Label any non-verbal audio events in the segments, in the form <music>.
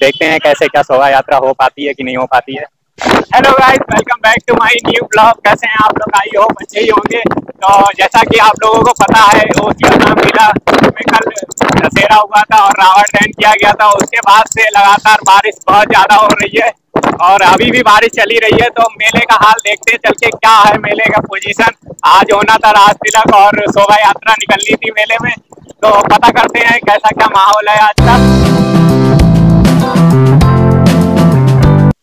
देखते हैं कैसे क्या शोभा यात्रा हो पाती है कि नहीं हो पाती है। Hello guys welcome back to my new blog कैसे हैं आप लोग? आई हो अच्छे ही होंगे। तो जैसा कि आप लोगों को पता है वो नाम मेला। में कल दशहरा हुआ था और रावण दहन किया गया था। उसके बाद से लगातार बारिश बहुत ज़्यादा हो रही है और अभी भी बारिश चली रही है। तो मेले का हाल देखते चल के क्या है मेले का पोजीशन आज होना था राज तिलक और शोभा यात्रा निकलनी थी मेले में। तो पता करते हैं कैसा क्या माहौल है आज का।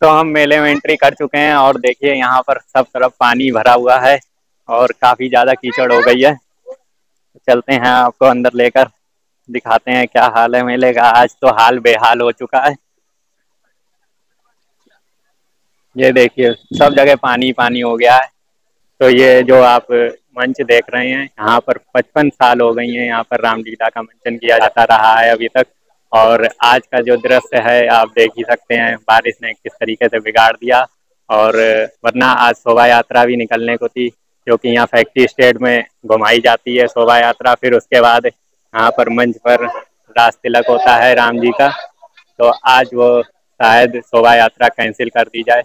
तो हम मेले में एंट्री कर चुके हैं और देखिए यहाँ पर सब तरफ़ पानी भरा हुआ है और काफ़ी ज़्यादा कीचड़ हो गई है। चलते हैं आपको अंदर लेकर, दिखाते हैं क्या हाल है मेले का। आज तो हाल बेहाल हो चुका है। ये देखिए, सब जगह पानी पानी हो गया है। तो ये जो आप मंच देख रहे हैं, यहाँ पर पचपन साल हो गई हैं यहाँ पर रामलीला का मंचन किया जाता रहा है अभी तक। और आज का जो दृश्य है, आप देख ही सकते हैं, बारिश ने किस तरीके से बिगाड़ दिया। और, वरना आज शोभा यात्रा भी निकलने को थी क्योंकि यहाँ फैक्ट्री स्टेट में घुमाई जाती है शोभा यात्रा। फिर उसके बाद यहाँ पर मंच पर राज तिलक होता है राम जी का। तो आज वो शायद शोभा यात्रा कैंसिल कर दी जाए।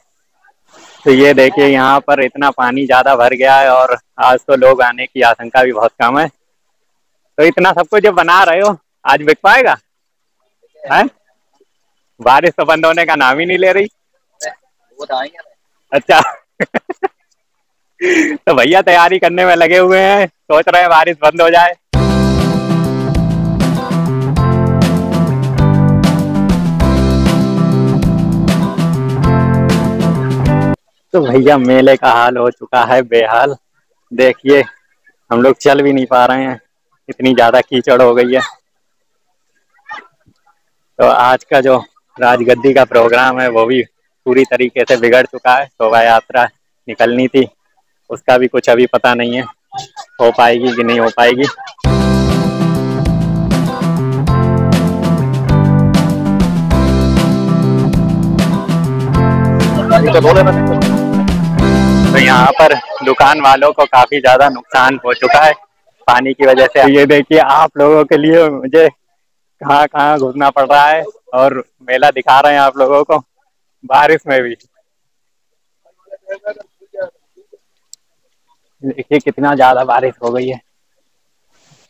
तो ये देखिए, यहाँ पर इतना पानी ज़्यादा भर गया है और आज तो लोग आने की आशंका भी बहुत कम है। तो इतना सब कुछ जो बना रहे हो, आज बिक पाएगा? है? बारिश तो बंद होने का नाम ही नहीं ले रही। वो अच्छा। <laughs> तो भैया तैयारी करने में लगे हुए हैं, सोच रहे हैं बारिश बंद हो जाए। तो भैया मेले का हाल हो चुका है बेहाल। देखिए, हम लोग चल भी नहीं पा रहे हैं। इतनी ज़्यादा कीचड़ हो गई है। तो आज का जो राजगद्दी का प्रोग्राम है, वो भी पूरी तरीके से बिगड़ चुका है। शोभा यात्रा निकलनी थी, उसका भी कुछ अभी पता नहीं है, हो पाएगी कि नहीं हो पाएगी। तो यहाँ पर दुकान वालों को काफ़ी ज़्यादा नुकसान हो चुका है, पानी की वजह से। ये देखिए, आप लोगों के लिए मुझे कहाँ कहाँ घूमना पड़ रहा है और मेला दिखा रहे हैं आप लोगों को, बारिश में भी। देखिए कितना ज़्यादा बारिश हो गई है।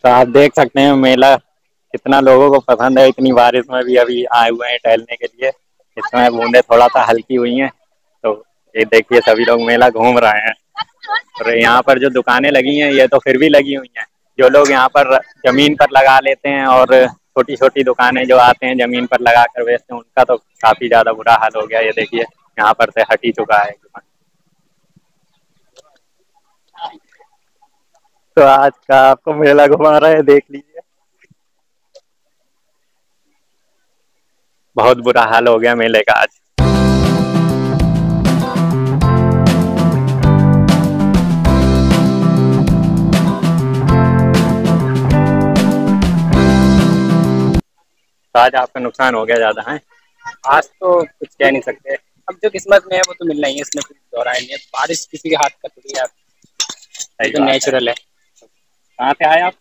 तो आप देख सकते हैं मेला कितना लोगों को पसंद है, इतनी बारिश में भी अभी आए हुए हैं टहलने के लिए। इसमें बूंदे थोड़ा सा हल्की हुई हैं तो ये देखिए सभी लोग मेला घूम रहे हैं। और यहाँ पर जो दुकानें लगी हैं, ये तो फिर भी लगी हुई हैं। जो लोग यहाँ पर ज़मीन पर लगा लेते हैं और छोटी छोटी दुकानें जो आते हैं ज़मीन पर लगा कर बेचते हैं, उनका तो काफ़ी ज़्यादा बुरा हाल हो गया। ये देखिए, यहाँ पर से हट ही चुका है। तो आज का आपको मेला घुमा रहा है, देख लीजिए। बहुत बुरा हाल हो गया मेले का आज। तो आज आपका नुकसान हो गया ज़्यादा है? आज तो कुछ कह नहीं सकते। अब जो किस्मत में है वो तो मिलना ही है इसमें कुछ दोहराए नहीं है। बारिश किसी के हाथ का थोड़ी है। तो नेचुरल है। कहाँ से आए आप?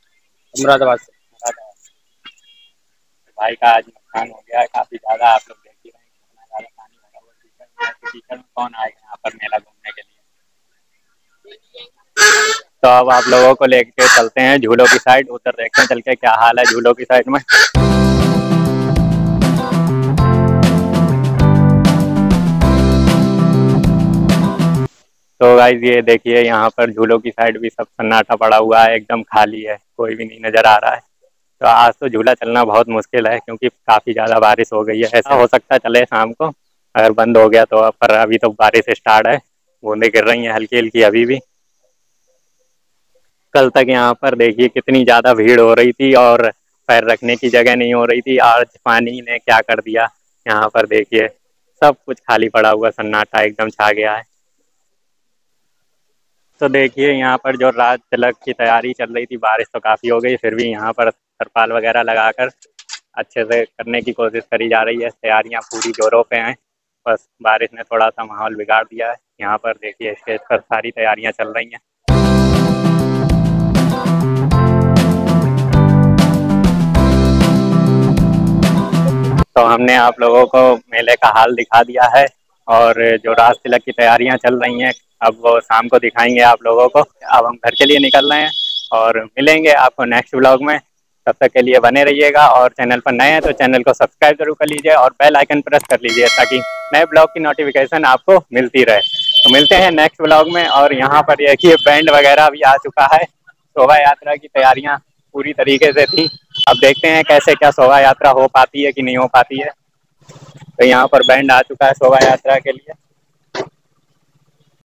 मुरादाबाद से। मुरादाबाद भाई का आज नुकसान हो गया है काफ़ी ज़्यादा आप लोग देख ही रहे हैं। कितना ज़्यादा पानी भरा हुआ टीचर टीचर में कौन आएगा यहाँ पर मेला घूमने के लिए? तो अब आप लोगों को लेके चलते हैं झूलों की साइड उधर देखते हैं चल के क्या हाल है झूलों की साइड में। तो गाइज़ ये देखिए यहाँ पर झूलों की साइड भी सब सन्नाटा पड़ा हुआ है एकदम खाली है कोई भी नहीं नज़र आ रहा है। तो आज तो झूला चलना बहुत मुश्किल है क्योंकि काफ़ी ज़्यादा बारिश हो गई है। ऐसा हो सकता है चले शाम को अगर बंद हो गया तो पर अभी तो बारिश स्टार्ट है बूंदे गिर रही हैं हल्की हल्की अभी भी। कल तक यहाँ पर देखिए कितनी ज़्यादा भीड़ हो रही थी और पैर रखने की जगह नहीं हो रही थी। आज पानी ने क्या कर दिया यहाँ पर देखिए सब कुछ खाली पड़ा हुआ सन्नाटा एकदम छा गया है। तो देखिए, यहाँ पर जो राज तिलक की तैयारी चल रही थी, बारिश तो काफ़ी हो गई, फिर भी यहाँ पर तरपाल वगैरह लगाकर अच्छे से करने की कोशिश करी जा रही है। तैयारियाँ पूरी जोरों पे हैं। बस बारिश ने थोड़ा सा माहौल बिगाड़ दिया है। यहाँ पर देखिए, स्टेज पर सारी तैयारियाँ चल रही हैं। तो हमने आप लोगों को मेले का हाल दिखा दिया है। और जो रास तिलक की तैयारियाँ चल रही हैं, अब वो शाम को दिखाएँगे आप लोगों को। अब हम घर के लिए निकल रहे हैं और मिलेंगे आपको नेक्स्ट ब्लॉग में। तब तक के लिए बने रहिएगा और चैनल पर नए हैं तो चैनल को सब्सक्राइब ज़रूर कर लीजिए और बेल आइकन प्रेस कर लीजिए ताकि नए ब्लॉग की नोटिफिकेशन आपको मिलती रहे। तो मिलते हैं नेक्स्ट ब्लॉग में और यहाँ पर देखिए बैंड वगैरह भी आ चुका है, शोभा यात्रा की तैयारियाँ पूरी तरीके से थी। अब देखते हैं कैसे क्या शोभा यात्रा हो पाती है कि नहीं हो पाती है। तो यहाँ पर बैंड आ चुका है शोभा यात्रा के लिए।